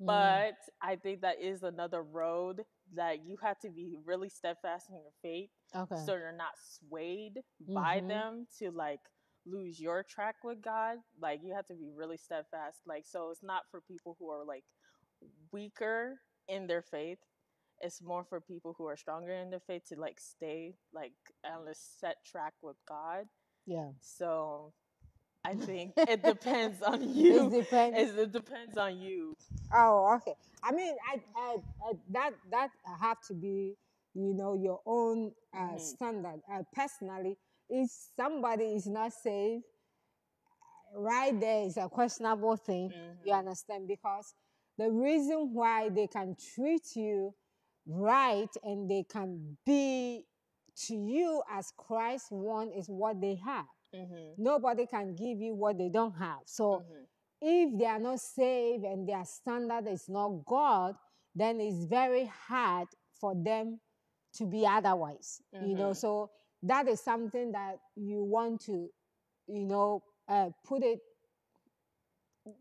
Mm.
But I think that is another road that you have to be really steadfast in your faith
Okay.
so you're not swayed by
Mhm.
them to like lose your track with God. Like you have to be really steadfast. Like so it's not for people who are like weaker in their faith. It's more for people who are stronger in their faith to like stay like on a set track with God.
yeah.
So I think it depends on you.
It depends.
It's- It depends on you.
Oh, okay. I mean, I, I, I that that have to be, you know, your own uh,
Mhm.
standard. Uh, personally, if somebody is not saved, right there is a questionable thing. You
Mhm.
understand? Because the reason why they can treat you right and they can be to you as Christ want is what they have.
Mhm.
Nobody can give you what they don't have. So
Mhm.
if they are not saved and their standard is not God, then it's very hard for them to be otherwise. You know,
Mhm.
so that is something that you want to, you know, uh, put it.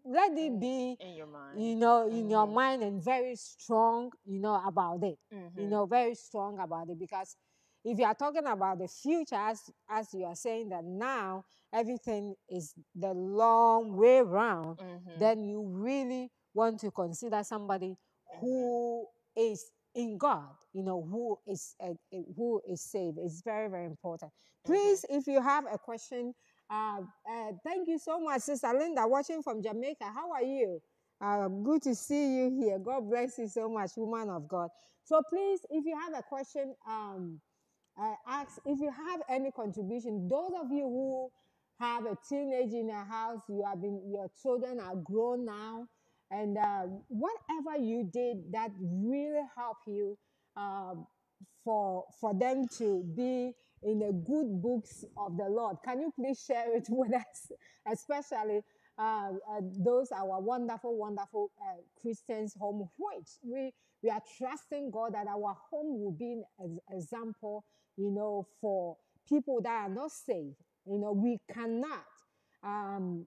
Let it be,
In your mind.
you know, in your
Mhm.
mind and very strong, you know, about it you
Mhm.
know, very strong about it because if you are talking about the future, as as you are saying that now everything is the long way round,
Mhm.
then you really want to consider somebody who is in God, you know, who is uh, who is saved. It's very very important. Please, if you have a question, uh, uh, thank you so much, Sister Linda, watching from Jamaica. How are you? Uh, good to see you here. God bless you so much, woman of God. So please, if you have a question, um, uh, ask. If you have any contribution, those of you who have a teenage in your house, you have been, your children are grown now, and uh, whatever you did that really helped you um, for for them to be in the good books of the Lord. Can you please share it with us, especially uh, uh, those our wonderful, wonderful uh, Christians home, which we we are trusting God that our home will be an example, you know, for people that are not saved. You know, we cannot um,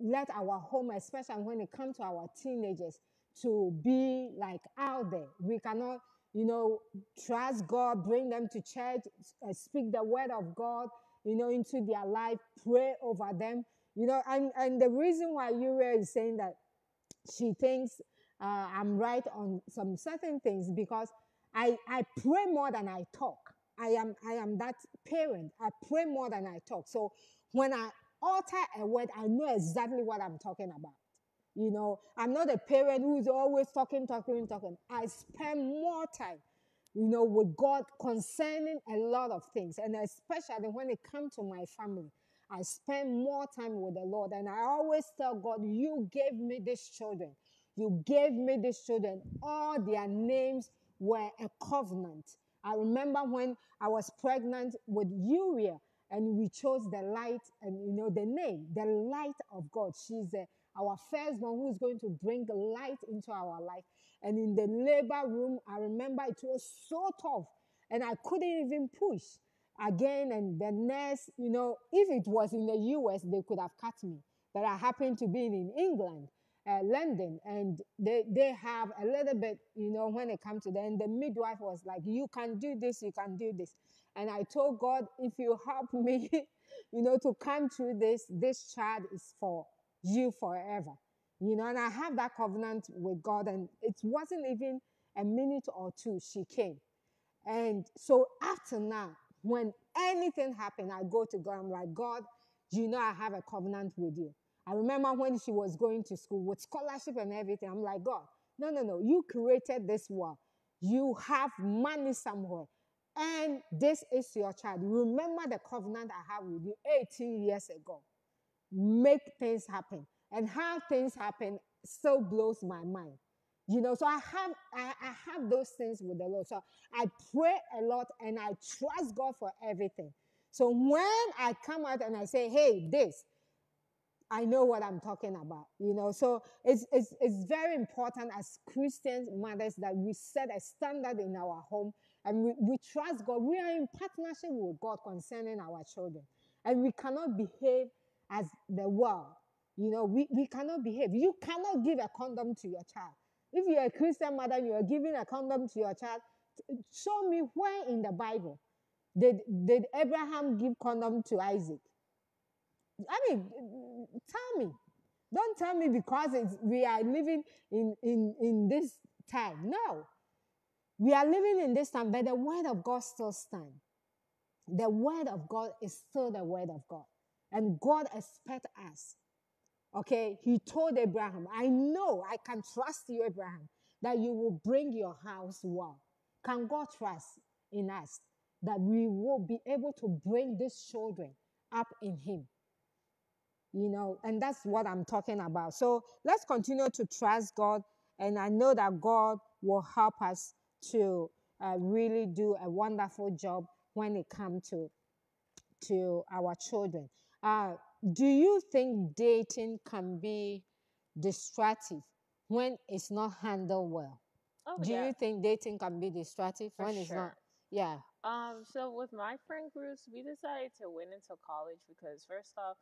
let our home, especially when it comes to our teenagers, to be like out there. We cannot, you know, trust God, bring them to church, uh, speak the word of God, you know, into their life, pray over them, you know, and, and the reason why Uriel is saying that she thinks uh, I'm right on some certain things because I, I pray more than I talk. I am I am that parent. I pray more than I talk. So when I utter a word, I know exactly what I'm talking about. You know, I'm not a parent who's always talking, talking, talking. I spend more time, you know, with God concerning a lot of things, and especially when it comes to my family. I spend more time with the Lord, and I always tell God, "You gave me these children. You gave me these children. All their names were a covenant. I remember when I was pregnant with Uriel, and we chose the light, and you know the name, the light of God. She's the, our firstborn who is going to bring light into our life. And in the labor room, I remember it was so tough, and I couldn't even push again. And the nurse, you know, if it was in the US, they could have cut me. But I happened to be in England, uh, London, and they, they have a little bit, you know, when it comes to them, the midwife was like, You can do this, you can do this. And I told God, If you help me, you know, to come through this, this child is for you forever. You know, and I have that covenant with God, and it wasn't even a minute or two, she came. And so after now, when anything happened, I go to God. I'm like, God, do you know I have a covenant with you. I remember when she was going to school with scholarship and everything. I'm like, God, no, no, no. You created this world. You have money somewhere. And this is your child. Remember the covenant I have with you 18 years ago. Make things happen. And how things happen still blows my mind. You know, so I have I, I have those things with the Lord. So I pray a lot and I trust God for everything. So when I come out and I say, hey, this, I know what I'm talking about. You know, so it's it's it's very important as Christian mothers that we set a standard in our home and we, we trust God. We are in partnership with God concerning our children. And we cannot behave as the world. You know, we, we cannot behave. You cannot give a condom to your child. If you're a Christian mother and you are giving a condom to your child, show me where in the Bible did, did Abraham give condom to Isaac? I mean, tell me. Don't tell me because we are living in, in, in this time. No. We are living in this time, but the word of God still stands. The word of God is still the word of God. And God expects us. Okay, he told Abraham, I know I can trust you, Abraham, that you will bring your house well. Can God trust in us that we will be able to bring these children up in him? You know, and that's what I'm talking about. So let's continue to trust God. And I know that God will help us to uh, really do a wonderful job when it comes to, to our children. Uh, do you think dating can be destructive when it's not handled well?
Oh
do
yeah,
you think dating can be destructive
for
when it's not?
sure.
Yeah.
Um, so with my friend groups, we decided to wait until college because first off,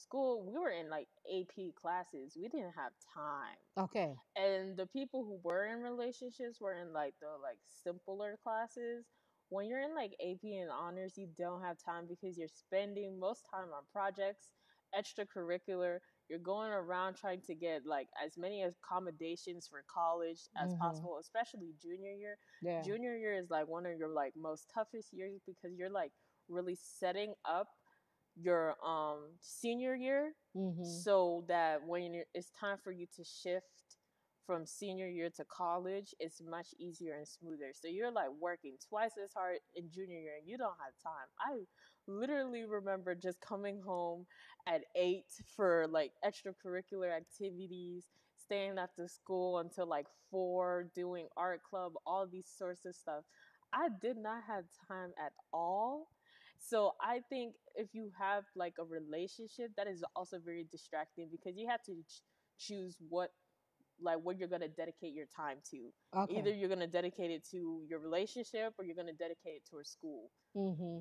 school we were in like AP classes. We didn't have time.
Okay.
And the people who were in relationships were in like the like simpler classes. When you're in like AP and honors, you don't have time because you're spending most time on projects, extracurricular. You're going around trying to get like as many accommodations for college as
Mm-hmm.
possible, especially junior year
Yeah.
junior year is like one of your like most toughest years because you're like really setting up your um senior year
Mm-hmm.
so that when it's time for you to shift from senior year to college it's much easier and smoother. So you're like working twice as hard in junior year and you don't have time. I literally remember just coming home at eight for like extracurricular activities staying after school until like four doing art club all these sorts of stuff. I did not have time at all so I think if you have like a relationship, that is also very distracting because you have to ch- choose what like what you're gonna dedicate your time to.
Okay.
Either you're gonna dedicate it to your relationship or you're gonna dedicate it to towards school.
Mm-hmm.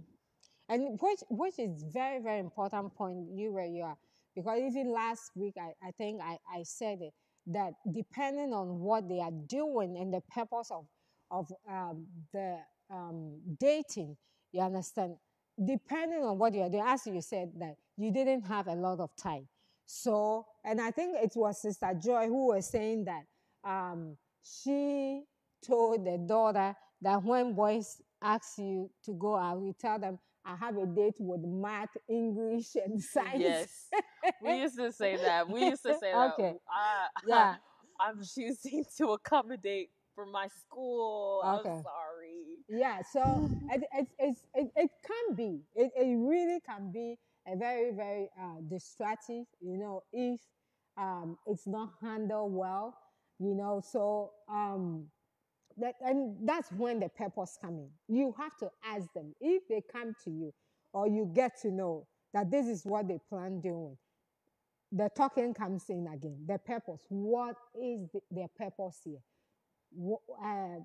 And which which is very very important point you where you are because even last week I, I think I, I said it that depending on what they are doing and the purpose of of um, the um, dating, you understand. Depending on what you are doing, as you said that you didn't have a lot of time. So, and I think it was Sister Joy who was saying that um, she told the daughter that when boys ask you to go out, you tell them, I have a date with math, English, and science.
Yes, we used to say that. We used to say that.
Okay.
I,
Yeah.
I'm choosing to accommodate for my school.
Okay.
I'm sorry.
Yeah, so it, it, it's, it, it can be, it, it really can be a very, very uh, distracting, you know, if um, it's not handled well, you know. So, um, that, and that's when the purpose come in. You have to ask them if they come to you or you get to know that this is what they plan doing. The talking comes in again. The purpose. What is the, their purpose here? Uh,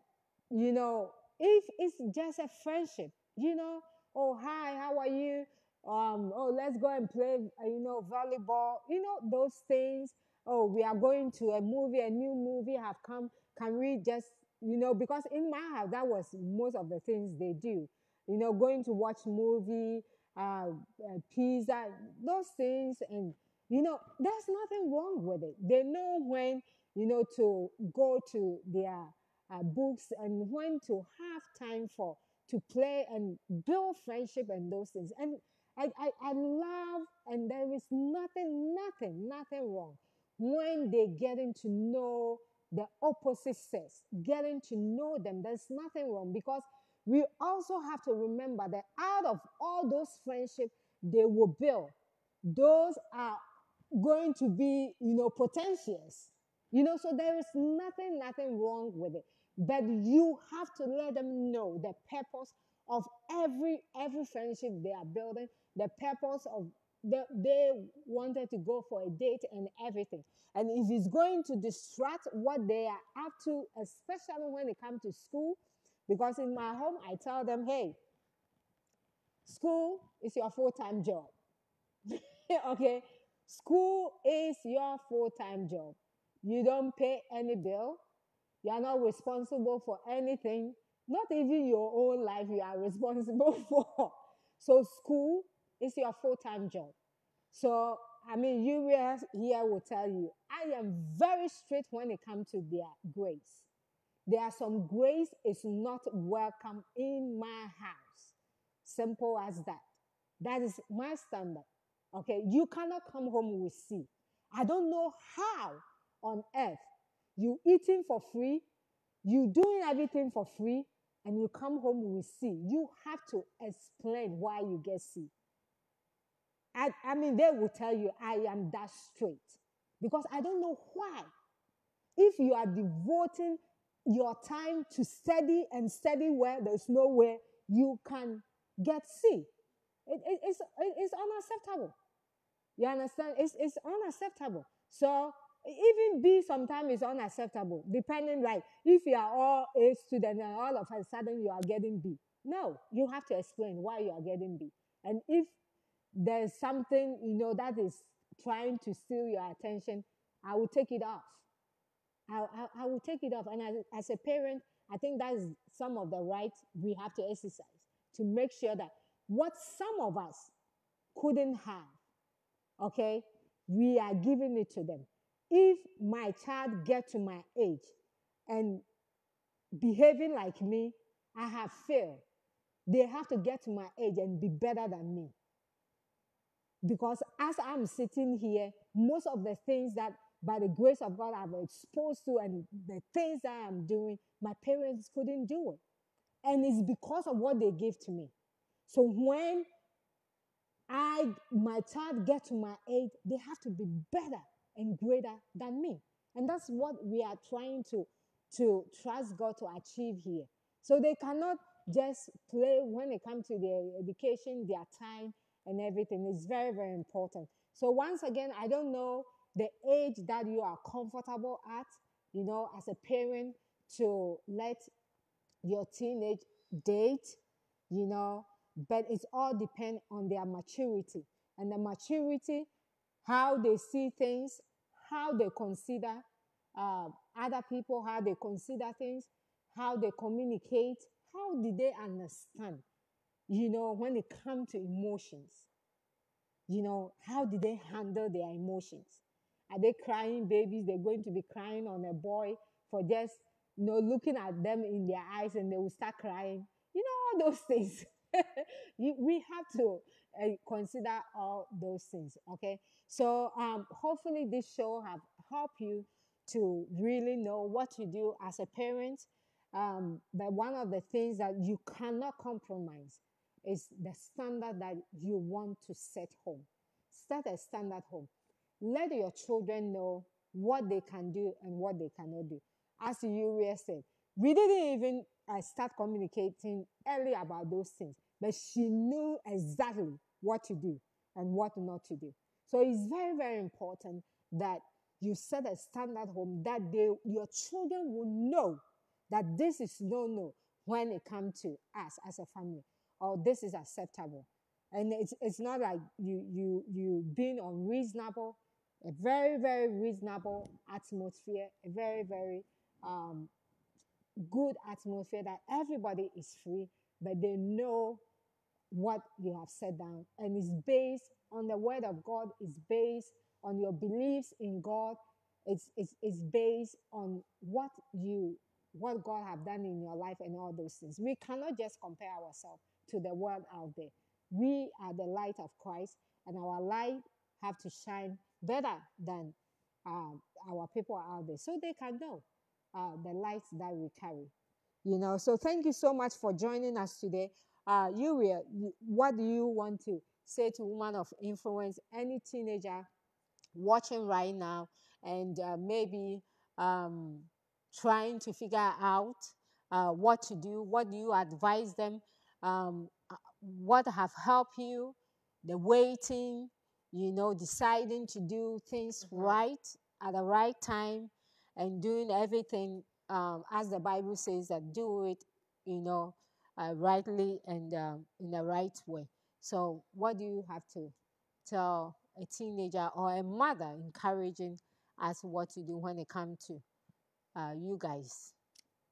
you know, if it's just a friendship, you know, oh hi, how are you? Um, oh let's go and play, uh, you know, volleyball. You know those things. Oh, we are going to a movie, a new movie have come. Can we just, you know, because in my house that was most of the things they do. You know, going to watch movie, uh, uh, pizza, those things, and you know, there's nothing wrong with it. They know when, you know, to go to their uh, books and when to have time for to play and build friendship and those things. And I, I, I love, and there is nothing, nothing, nothing wrong when they getting to know the opposite sex, getting to know them. There's nothing wrong because we also have to remember that out of all those friendships they will build, those are going to be, you know, potentials. You know, so there is nothing, nothing wrong with it. But you have to let them know the purpose of every every friendship they are building, the purpose of the, they wanted to go for a date and everything. And if it's going to distract what they are up to, especially when it comes to school, Because in my home, I tell them, hey, school is your full time job. okay? School is your full time job. You don't pay any bill. You are not responsible for anything. Not even your own life you are responsible for. So school is your full time job. So I mean, you here will tell you, I am very strict when it comes to their grace. There are some grace is not welcome in my house. Simple as that. That is my standard. Okay, you cannot come home with C. I don't know how on earth you eating for free, you doing everything for free, and you come home with C. You have to explain why you get C. I, I mean, they will tell you I am that straight because I don't know why. If you are devoting your time to study and study where there's nowhere you can get C, it, it, it's, it, it's unacceptable. You understand? It's, it's unacceptable. So even B sometimes is unacceptable, depending like if you are all A student and all of a sudden you are getting B. No, you have to explain why you are getting B. And if there's something, you know, that is trying to steal your attention, I will take it off. I, I, I will take it off. And as, as a parent, I think that is some of the rights we have to exercise to make sure that what some of us couldn't have, okay, we are giving it to them. If my child get to my age and behaving like me, I have failed. They have to get to my age and be better than me. Because as I'm sitting here, most of the things that by the grace of God I'm exposed to and the things that I'm doing, my parents couldn't do it. And it's because of what they gave to me. So when I my child get to my age, they have to be better and greater than me. And that's what we are trying to, to trust God to achieve here. So they cannot just play when it comes to their education, their time, and everything is very, very important. So once again, I don't know the age that you are comfortable at, you know, as a parent to let your teenage date, you know, but it's all depend on their maturity and the maturity, how they see things, how they consider uh, other people, how they consider things, how they communicate, how do they understand you know, when it comes to emotions, you know, how do they handle their emotions? Are they crying babies? They're going to be crying on a boy for just, you know, looking at them in their eyes and they will start crying. You know, all those things. we have to uh, consider all those things, okay? So um, hopefully this show have helped you to really know what to do as a parent. Um, but one of the things that you cannot compromise is the standard that you want to set home. Set a standard home. Let your children know what they can do and what they cannot do. As Uriel said, we didn't even uh, start communicating early about those things, but she knew exactly what to do and what not to do. So it's very, very important that you set a standard home that they, your children will know that this is no no when it comes to us as a family or this is acceptable. And it's, it's not like you, you, you being unreasonable, a very, very reasonable atmosphere, a very, very um, good atmosphere that everybody is free, but they know what you have set down. And it's based on the word of God, it's based on your beliefs in God, it's, it's, it's based on what you what God have done in your life and all those things. We cannot just compare ourselves to the world out there. We are the light of Christ, and our light have to shine better than uh, our people out there, so they can know uh, the light that we carry. You know. So thank you so much for joining us today. Uh, what do you want to say to woman of influence, any teenager watching right now, and uh, maybe um, trying to figure out uh, what to do? What do you advise them um, uh, what have helped you, the waiting, you know, deciding to do things mm-hmm. right at the right time and doing everything um, as the Bible says that do it you know, uh, rightly and um, in the right way. So, what do you have to tell a teenager or a mother encouraging us what to do when it comes to uh, you guys?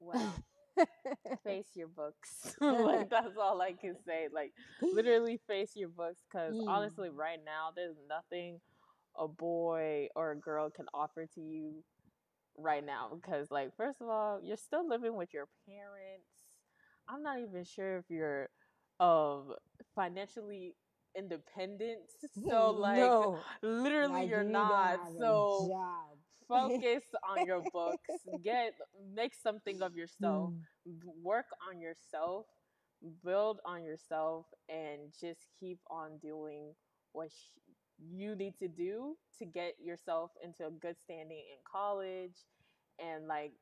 Well, face your books. like that's all I can say. Like literally face your books because
Mm.
honestly, right now there's nothing a boy or a girl can offer to you right now because like first of all you're still living with your parents i'm not even sure if you're um financially independent so like
no,
literally
like
you're
you
not so focus on your books get make something of yourself
Mm.
work on yourself build on yourself and just keep on doing what you need to do to get yourself into a good standing in college and like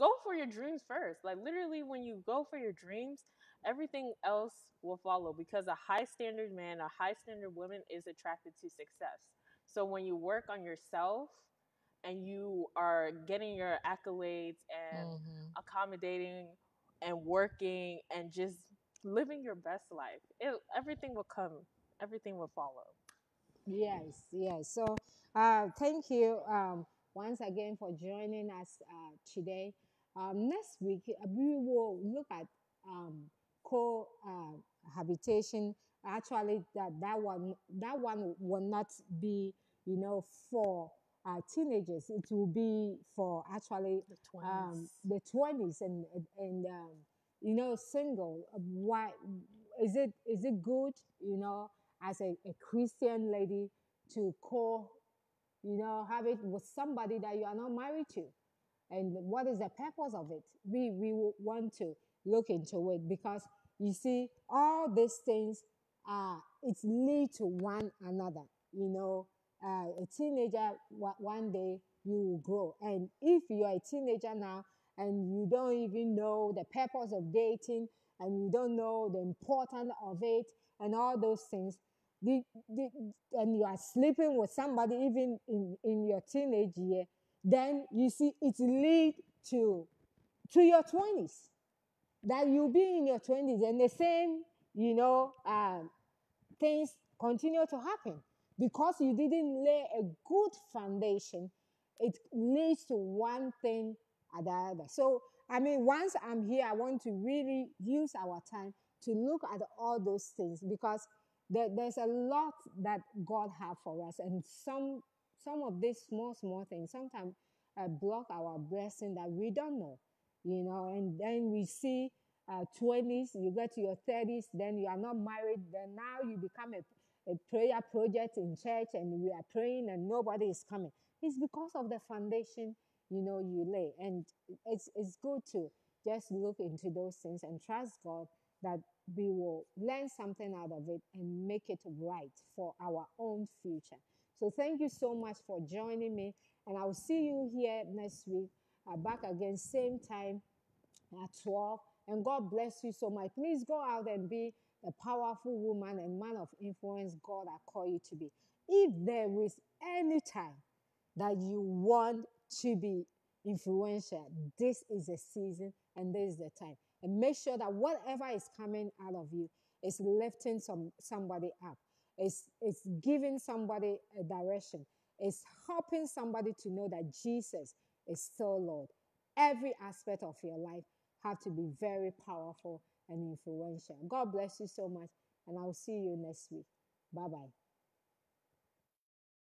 go for your dreams first like literally when you go for your dreams everything else will follow because a high standard man a high standard woman is attracted to success so when you work on yourself and you are getting your accolades and
Mhm.
accommodating and working and just living your best life it, everything will come everything will follow
Yes, yes. So, uh, thank you um, once again for joining us uh, today. Um, next week, uh, we will look at um, cohabitation. Actually, that that one that one will not be, you know, for uh, teenagers. It will be for actually
the 20s
um, the twenties and and um, you know single. Uh, Why is it is it good? You know, as a, a Christian lady to co, you know, have it with somebody that you are not married to, and what is the purpose of it? We we want to look into it because you see all these things uh it's lead to one another you know uh, a teenager one day you will grow and if you are a teenager now and you don't even know the purpose of dating and you don't know the importance of it and all those things the, the, and you are sleeping with somebody even in, in your teenage year then you see it lead to to your 20s that you'll be in your 20s and the same you know um, things continue to happen. Because you didn't lay a good foundation it leads to one thing at the other. So i mean once i'm here i want to really use our time to look at all those things because there, there's a lot that god have for us and some some of these small small things. Sometimes uh, block our blessing that we don't know you know and then we see uh, 20s you get to your 30s then you are not married then now you become a, a prayer project in church and we are praying and nobody is coming. It's because of the foundation you know you lay. And it's it's good to just look into those things and trust god that we will learn something out of it and make it right for our own future so thank you so much for joining me and i'll see you here next week uh, back again same time at 12. And God bless you so much. Please go out and be the powerful woman and man of influence God I call you to be. If there is any time that you want to be influential, this is the season and this is the time. And make sure that whatever is coming out of you is lifting some somebody up. It's, it's giving somebody a direction. It's helping somebody to know that Jesus is still Lord every aspect of your life have to be very powerful and influential. God bless you so much, and I'll see you next week. Bye bye.